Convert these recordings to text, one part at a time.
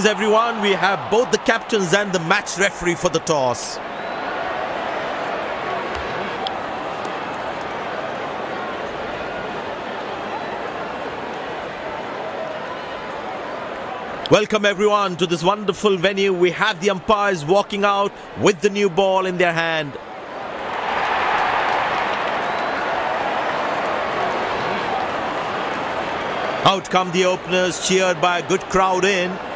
Greetings everyone, we have both the captains and the match referee for the toss. Welcome everyone to this wonderful venue. We have the umpires walking out with the new ball in their hand. Out come the openers, cheered by a good crowd in.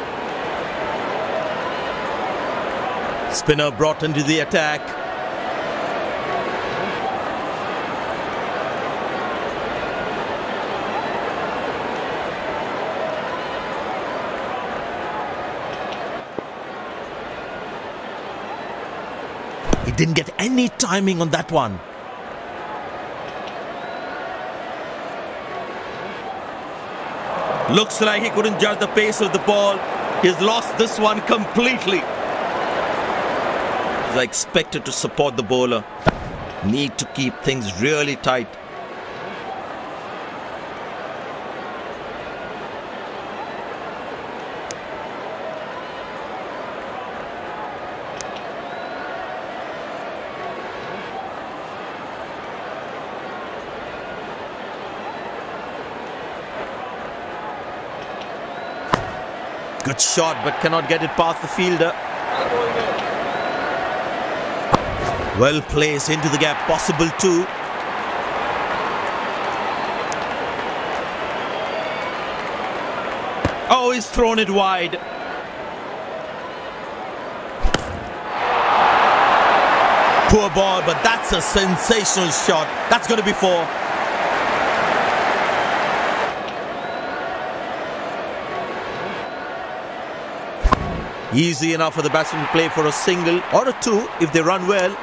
Spinner brought into the attack. He didn't get any timing on that one. Looks like he couldn't judge the pace of the ball. He's lost this one completely. He's expected to support the bowler. Need to keep things really tight. Good shot, but cannot get it past the fielder. Well placed into the gap, possible two. Oh, he's thrown it wide. Poor ball, but that's a sensational shot. That's going to be four. Easy enough for the batsman to play for a single or a two if they run well.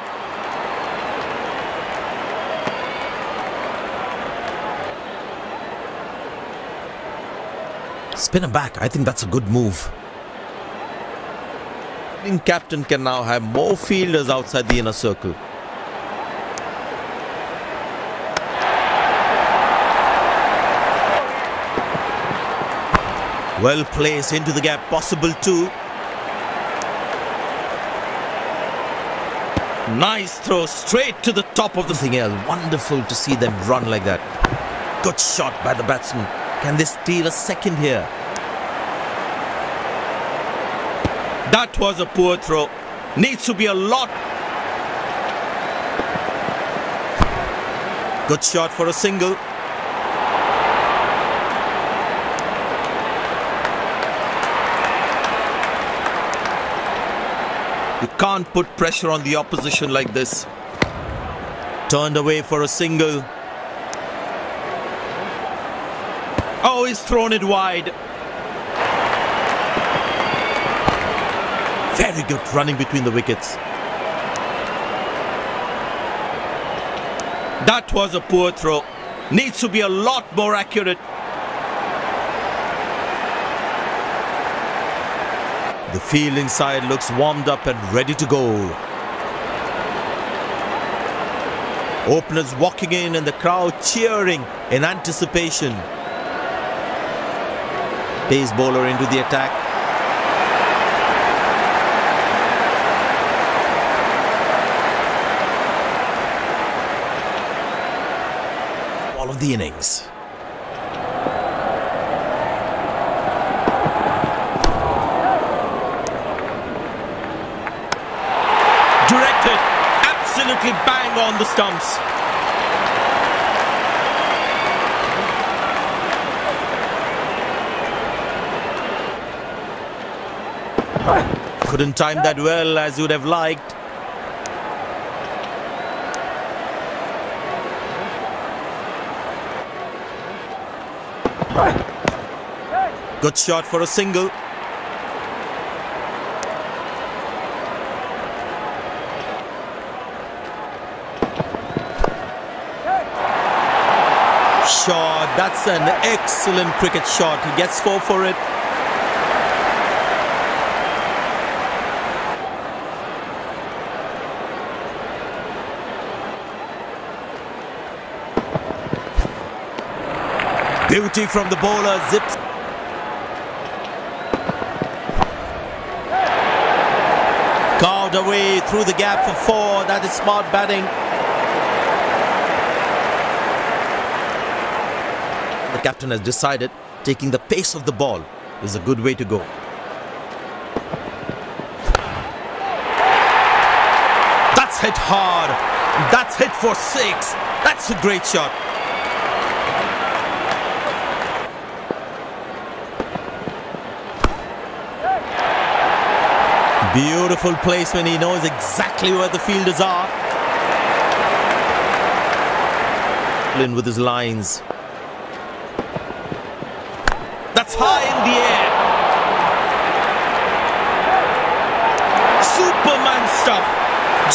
Spin him back. I think that's a good move. Captain can now have more fielders outside the inner circle. Well placed into the gap, possible too. Nice throw straight to the top of the thing. Wonderful to see them run like that. Good shot by the batsman. Can they steal a second here? That was a poor throw. Needs to be a lot. Good shot for a single. You can't put pressure on the opposition like this. Turned away for a single. Oh, he's thrown it wide. Very good running between the wickets. That was a poor throw. Needs to be a lot more accurate. The field inside looks warmed up and ready to go. Openers walking in and the crowd cheering in anticipation. Pace bowler into the attack. All of the innings. Directed absolutely bang on the stumps. Couldn't time that well as you would have liked. Good shot for a single. Shot. That's an excellent cricket shot. He gets four for it. Beauty from the bowler zips. Carved away through the gap for four. That is smart batting. The captain has decided taking the pace of the ball is a good way to go. That's hit hard. That's hit for six. That's a great shot. Beautiful placement. He knows exactly where the fielders are. In with his lines. That's high in the air. Superman stuff.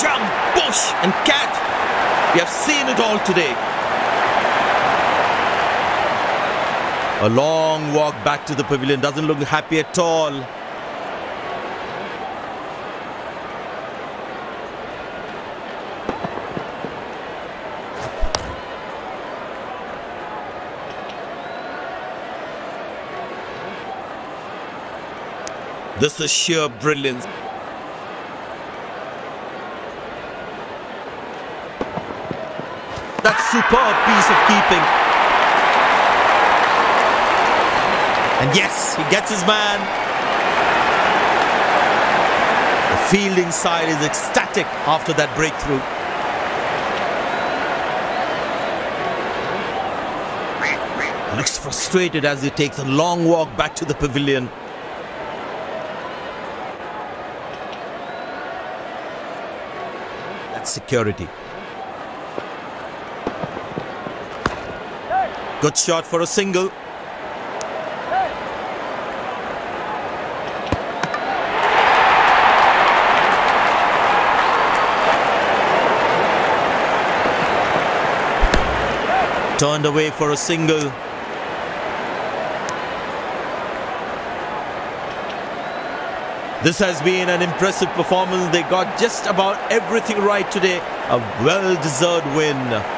Jump, push and catch. We have seen it all today. A long walk back to the pavilion. Doesn't look happy at all. This is sheer brilliance. That superb piece of keeping. And yes, he gets his man. The fielding side is ecstatic after that breakthrough. Looks frustrated as he takes a long walk back to the pavilion. That's security. Good shot for a single. Turned away for a single. This has been an impressive performance. They got just about everything right today. A well deserved win.